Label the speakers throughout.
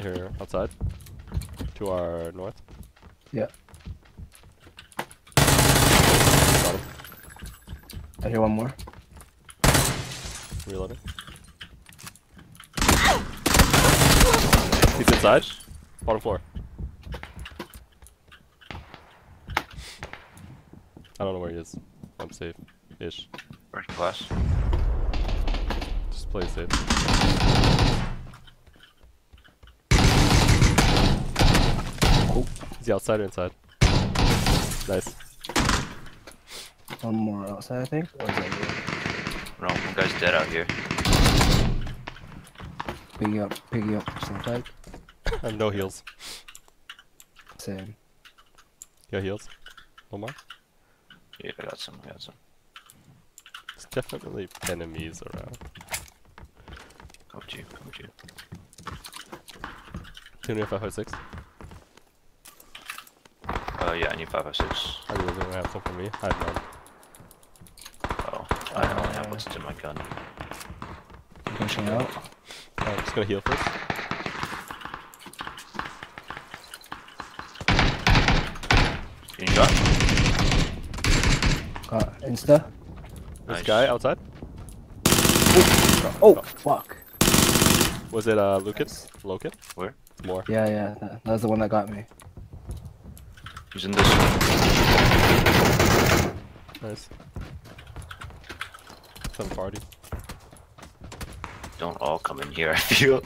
Speaker 1: Here, outside. To our north.
Speaker 2: Yeah.
Speaker 1: Got him.
Speaker 2: I hear one more.
Speaker 1: Reloading. He's inside. Bottom floor. I don't know where he is. I'm safe. Ish.
Speaker 3: Right glass.
Speaker 1: Just play safe. Is he outside or inside? Nice.
Speaker 2: One more outside, I think. Or is that you?
Speaker 3: No, one guy's dead out here.
Speaker 2: Picking up, picking up some type.
Speaker 1: I have no heals.
Speaker 2: Same.
Speaker 1: You got heals? One more?
Speaker 3: Yeah, I got some. I got some.
Speaker 1: There's definitely enemies around.
Speaker 3: Come to you. Come to you.
Speaker 1: Two five five six.
Speaker 3: Uh, yeah, I need five five six.
Speaker 1: I really don't have some for me. I have none.
Speaker 3: Oh, I only have what's in my gun.
Speaker 2: I'm pushing out.
Speaker 1: Uh, I'm just gonna heal first.
Speaker 3: You shot?
Speaker 2: Got insta.
Speaker 1: This
Speaker 3: Nice.
Speaker 1: guy outside?
Speaker 2: Oh, fuck.
Speaker 1: Was it uh Lucan? Locan?
Speaker 3: Where?
Speaker 1: More.
Speaker 2: Yeah, yeah. That, that was the one that got me.
Speaker 3: He's in this.
Speaker 1: Nice. Some party.
Speaker 3: Don't all come in here. I feel.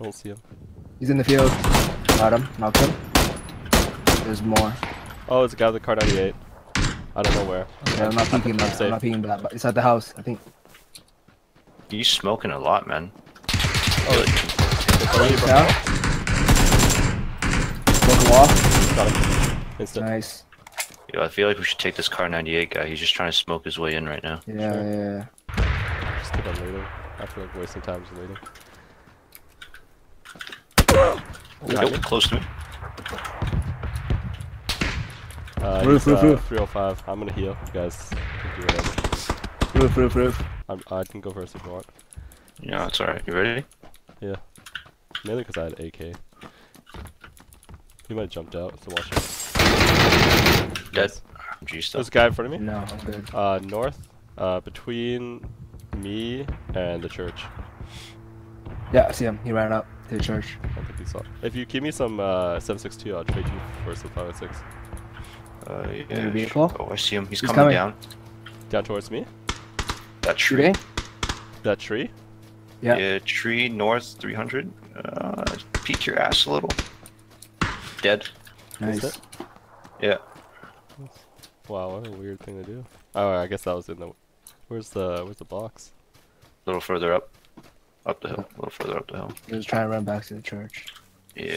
Speaker 1: I don't see him.
Speaker 2: He's in the field. Got him. Knocked him. There's more.
Speaker 1: Oh, it's a guy with the Kar98. I don't know where.
Speaker 2: Yeah, I'm not peeking
Speaker 1: I'm
Speaker 2: that. I'm
Speaker 1: safe.
Speaker 2: not peeking that. But it's at the house, I think.
Speaker 3: He's smoking a lot, man.
Speaker 1: Oh,
Speaker 2: He's out. Wall.
Speaker 1: Got him. Instant.
Speaker 2: Nice.
Speaker 3: Yo, I feel like we should take this Kar98 guy. He's just trying to smoke his way in right now.
Speaker 2: Yeah,
Speaker 1: Sure.
Speaker 2: yeah.
Speaker 1: Just keep on waiting. I feel like wasting time just waiting.
Speaker 3: Yo, close to me.
Speaker 1: Uh,
Speaker 2: Roof,
Speaker 1: he's,
Speaker 2: roof,
Speaker 1: uh,
Speaker 2: roof.
Speaker 1: 305. I'm gonna heal. You guys can do whatever.
Speaker 2: Roof, roof, roof.
Speaker 1: I'm, I can go first if you want.
Speaker 3: Yeah, it's alright. You ready? Yeah.
Speaker 1: Mainly because I had AK. He might have jumped out, so watch out.
Speaker 3: Dead.
Speaker 1: Nice.
Speaker 3: G stuff.
Speaker 1: There's a guy in front of me.
Speaker 2: No, I'm good.
Speaker 1: Uh, north. Uh, between me and the church.
Speaker 2: Yeah, I see him. He ran up to the church.
Speaker 1: I don't think he saw. If you give me some uh, 762, I'll trade you for some 506.
Speaker 3: Uh,
Speaker 2: your
Speaker 3: yeah.
Speaker 2: vehicle?
Speaker 3: Oh, I see him. He's,
Speaker 2: He's
Speaker 3: coming,
Speaker 2: coming.
Speaker 3: down.
Speaker 1: Down towards me.
Speaker 3: That tree.
Speaker 2: Shooting?
Speaker 1: That tree.
Speaker 2: Yeah.
Speaker 3: Yeah, tree north 300. Uh, peek your ass a little. Dead.
Speaker 2: Nice.
Speaker 3: Yeah.
Speaker 1: Wow, what a weird thing to do. Oh, I guess that was in the. Where's the Where's the box?
Speaker 3: A little further up. Up the hill. A little further up the hill.
Speaker 2: He was trying to run back to the church.
Speaker 3: Yeah.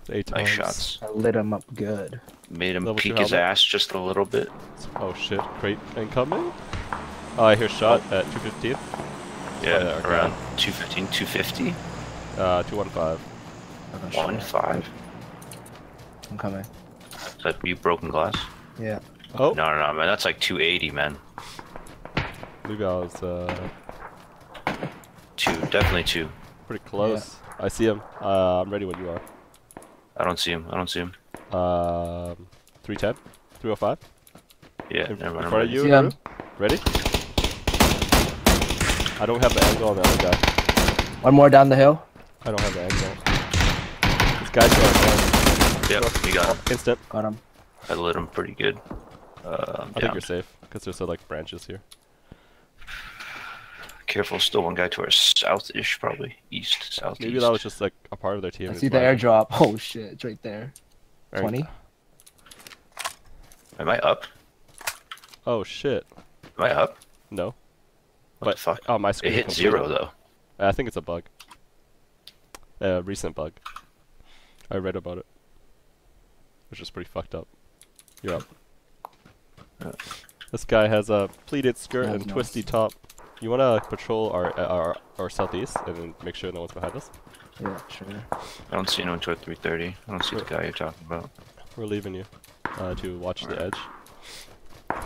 Speaker 1: It's eight
Speaker 3: Nice
Speaker 1: times.
Speaker 3: shots.
Speaker 2: I lit him up good.
Speaker 3: Made him
Speaker 1: Level
Speaker 3: peek his ass just a little bit.
Speaker 1: Oh shit! Crate incoming. Oh, I hear shot at 215.
Speaker 3: Yeah,
Speaker 1: yeah, okay.
Speaker 3: around 215, 250,
Speaker 1: Uh, 215.
Speaker 2: I
Speaker 3: one five.
Speaker 2: I'm coming.
Speaker 3: Is that you broken glass?
Speaker 2: Yeah.
Speaker 1: Oh,
Speaker 3: No, no, no, man. That's like 280, man.
Speaker 1: maybe I was uh
Speaker 3: Two, definitely two.
Speaker 1: pretty close. I see him. Uh, I'm ready when you are.
Speaker 3: I don't see him. I don't see him.
Speaker 1: Um, 310, 305.
Speaker 3: Yeah,
Speaker 1: In,
Speaker 3: never
Speaker 1: in
Speaker 3: mind. I'm
Speaker 1: front of
Speaker 3: ready.
Speaker 1: you.
Speaker 2: See him.
Speaker 1: Ready? I don't have the angle on the other guy.
Speaker 2: One more down the hill.
Speaker 1: I don't have the angle. This guy's going
Speaker 3: Yep, you got him.
Speaker 1: instant.
Speaker 2: Got him.
Speaker 3: I lit him pretty good. Uh, I'm
Speaker 1: think you're safe because there's uh, like branches here.
Speaker 3: Careful, still one guy to our south-ish, probably east, southeast.
Speaker 1: Maybe that was just like a part of their team.
Speaker 2: I see the
Speaker 1: fine.
Speaker 2: airdrop. Oh shit, it's right there.
Speaker 1: Air-
Speaker 2: 20.
Speaker 3: Am I up?
Speaker 1: Oh shit!
Speaker 3: Am I up?
Speaker 1: No.
Speaker 3: What
Speaker 1: but
Speaker 3: the fuck?
Speaker 1: oh my screen.
Speaker 3: It hit
Speaker 1: completed.
Speaker 3: zero though.
Speaker 1: I think it's a bug. A recent bug. I read about it. Which is pretty fucked up. You're up.
Speaker 3: Yeah.
Speaker 1: This guy has a pleated skirt
Speaker 2: That's
Speaker 1: and
Speaker 2: nice.
Speaker 1: twisty top. You wanna patrol our, uh, our our southeast and make sure no one's behind us?
Speaker 2: Yeah, sure.
Speaker 3: I don't see anyone toward 330. I don't see the guy you're talking about.
Speaker 1: We're leaving you uh, to watch the edge.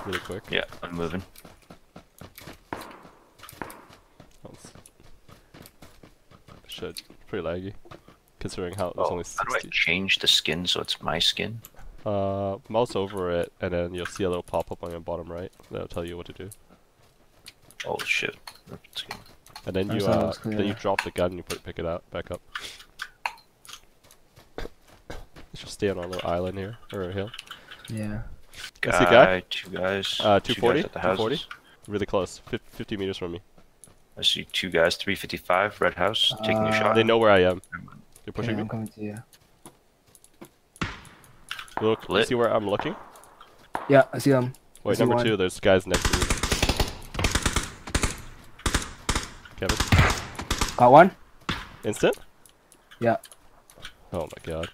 Speaker 1: Really quick.
Speaker 3: Yeah, I'm moving.
Speaker 1: Let's- shit, pretty laggy. Considering how there's
Speaker 3: Oh,
Speaker 1: only
Speaker 3: how do I
Speaker 1: 60.
Speaker 3: change the skin so it's my skin?
Speaker 1: Uh, mouse over it, and then you'll see a little pop-up on your bottom right. That'll tell you what to do.
Speaker 3: Oh shit.
Speaker 1: And then you uh, then you drop the gun and you put pick it up back up. It should stay on a little island here or a hill.
Speaker 2: Yeah.
Speaker 1: I see a guy.
Speaker 3: Guy, two guys.
Speaker 1: Uh,
Speaker 3: two
Speaker 1: 240,
Speaker 3: guys at the houses.
Speaker 1: 240. Really close, 50 meters from me.
Speaker 3: I see two guys, 355, red house, taking a
Speaker 2: Uh,
Speaker 3: shot.
Speaker 1: They know where I am. They're
Speaker 2: Okay,
Speaker 1: pushing
Speaker 2: I'm coming to you.
Speaker 1: Look, you
Speaker 3: Lit.
Speaker 1: see where I'm looking?
Speaker 2: Yeah, I see them.
Speaker 1: Wait,
Speaker 2: see
Speaker 1: number
Speaker 2: one.
Speaker 1: two, there's guys next to me. Kevin,
Speaker 2: Got one?
Speaker 1: instant?
Speaker 2: Yeah.
Speaker 1: Oh my god.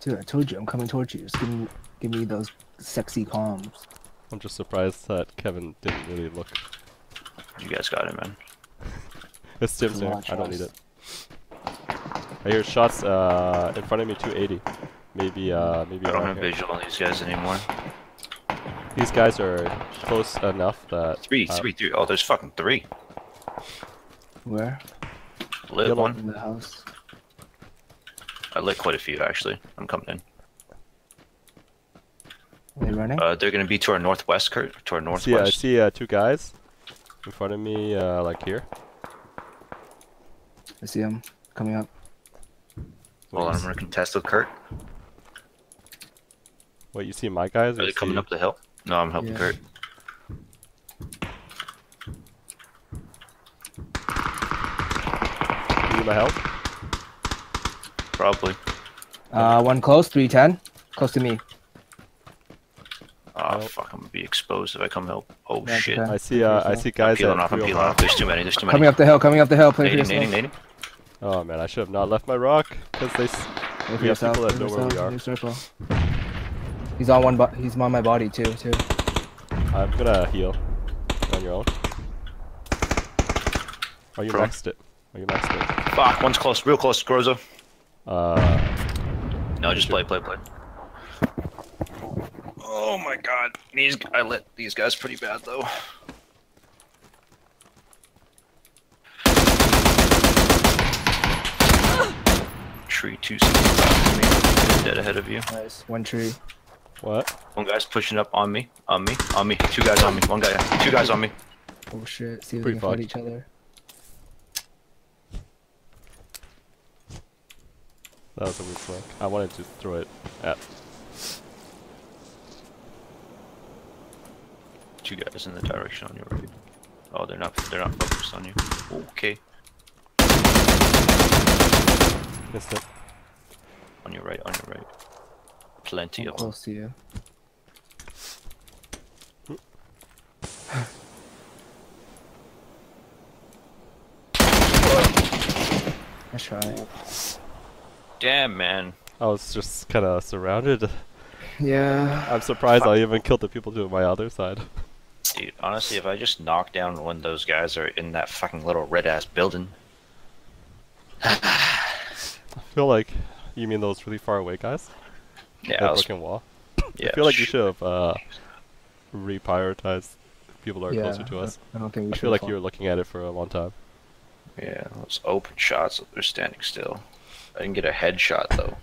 Speaker 2: Dude, I told you, I'm coming towards you. Just give me, give me those sexy comms.
Speaker 1: I'm just surprised that Kevin didn't really look.
Speaker 3: You guys got it, man.
Speaker 1: It's Tim's there. I don't need it. I hear shots uh, in front of me, 280. Maybe, uh, maybe
Speaker 3: I don't have
Speaker 1: here.
Speaker 3: visual on these guys anymore.
Speaker 1: These guys are close enough that
Speaker 3: Three,
Speaker 1: uh,
Speaker 3: three, three. Oh, there's fucking three.
Speaker 2: Where?
Speaker 3: Lit
Speaker 1: Yellow.
Speaker 3: one.
Speaker 2: In the house.
Speaker 3: I lit quite a few actually. I'm coming in.
Speaker 2: Are they running?
Speaker 3: Uh, they're gonna be to our northwest, Kurt. To our
Speaker 1: I see, I see uh, two guys in front of me, uh, like here.
Speaker 2: I see them coming up.
Speaker 3: Hold on, I'm gonna contest with Kurt.
Speaker 1: Wait, you see my guys?
Speaker 3: Are they coming
Speaker 1: see-
Speaker 3: up the hill? No, I'm helping
Speaker 2: Yeah.
Speaker 3: Kurt.
Speaker 1: You need my help?
Speaker 3: Probably.
Speaker 2: Uh, one close, 310. Close to me.
Speaker 3: Oh
Speaker 1: Nope.
Speaker 3: fuck, I'm gonna be exposed if I come help. Oh
Speaker 2: That's
Speaker 3: shit.
Speaker 2: okay.
Speaker 1: I see, uh, I see guys
Speaker 3: I'm peeling
Speaker 1: at
Speaker 3: off, I'm peeling
Speaker 1: 305.
Speaker 3: off. There's too many, there's too many.
Speaker 2: Coming up the hill, coming up the hill. Play for
Speaker 3: Nading, nading, nading.
Speaker 1: Oh man, I should have not left my rock because they. S- We have
Speaker 2: yourself.
Speaker 1: people that know
Speaker 2: for
Speaker 1: where we are.
Speaker 2: circle. He's on one, but he's on my body too. Too.
Speaker 1: I'm gonna heal on your own. Are you
Speaker 3: Pro.
Speaker 1: maxed it? Are you maxed it?
Speaker 3: Fuck, one's close, real close, Groza.
Speaker 1: Uh,
Speaker 3: No, just play, play, play. Oh my god. These I lit these guys pretty bad though. Tree two sixty five dead ahead of you.
Speaker 2: Nice. One tree.
Speaker 1: what?
Speaker 3: One guy's pushing up on me, on me, on me. Two guys on me. One guy, two guys on me.
Speaker 2: Oh shit. See if
Speaker 1: Pretty
Speaker 2: we can fight each other.
Speaker 1: That was a weird smoke. I wanted to throw it at.
Speaker 3: Two guys in the direction on your right. Oh, they're not. They're not focused on you. Okay,
Speaker 1: Missed it.
Speaker 3: On your right, on your right. Plenty
Speaker 2: I'm
Speaker 3: of them.
Speaker 2: close to you. Nice try.
Speaker 3: Damn, man.
Speaker 1: I was just kind of surrounded.
Speaker 2: Yeah.
Speaker 1: I'm surprised I even killed the people to my other side.
Speaker 3: Dude, honestly, if I just knock down one of those guys are in that fucking little red ass building,
Speaker 1: I feel like you mean those really far away guys?
Speaker 3: yeah,
Speaker 1: that
Speaker 3: I was,
Speaker 1: broken wall.
Speaker 3: yeah.
Speaker 1: I feel like you should have uh, reprioritized people that are
Speaker 2: yeah.
Speaker 1: closer to us.
Speaker 2: I don't think we
Speaker 1: I feel like you were looking at it for a long time.
Speaker 3: Yeah, those open shots. They're standing still. I didn't get a headshot though.